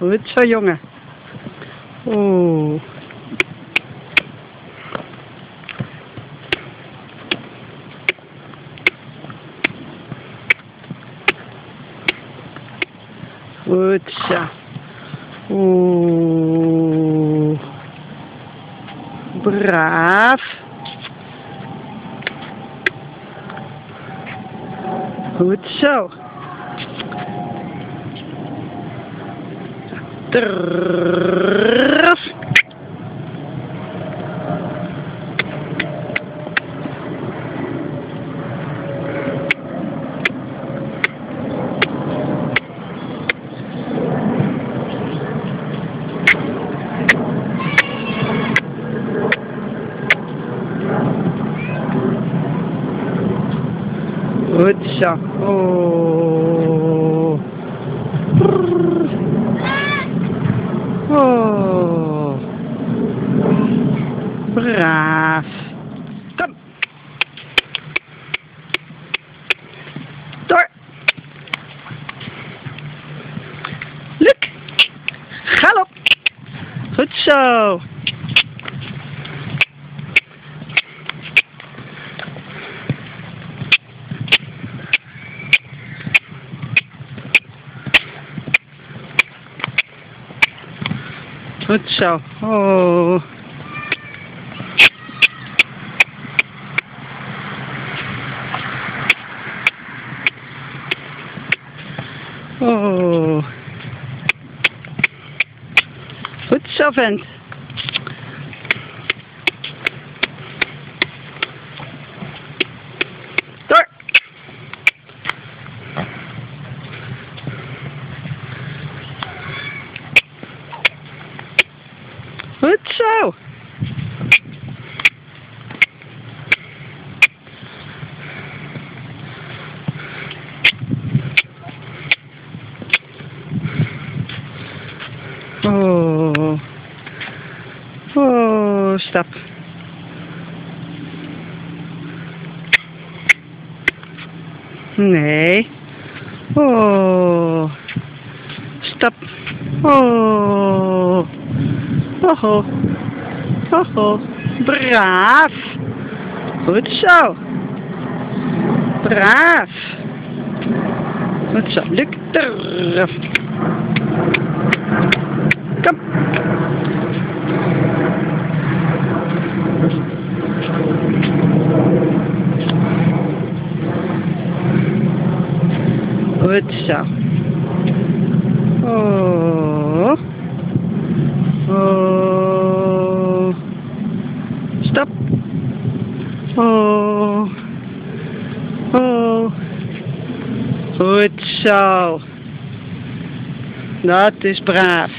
Gut so, Junge. Oh. Goed zo. Oeh. Braaf. Goed zo. Trrr. Goed zo. Oh. Oh. Braaf. Kom. Door. Luc. Galop. Goed zo. Goed zo. Oh. Oh. Goed zo, vent. Door. Goed zo. Oh. Oh, stap. Nee. Oh. Stap. Oh. Oh, oh. Braaf. Goed zo. Braaf. Goed zo. Lukt. Kom. Goed zo. Oh. Oh. Stop. Oh. Oh. Goed zo. Dat is braaf.